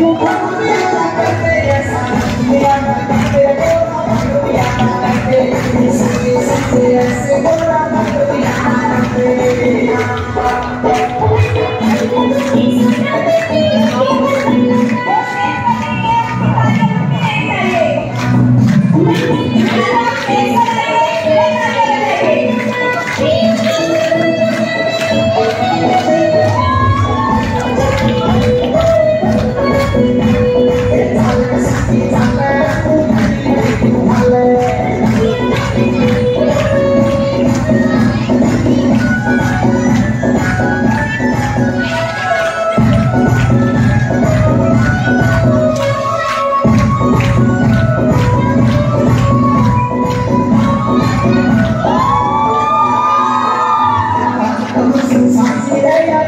Como una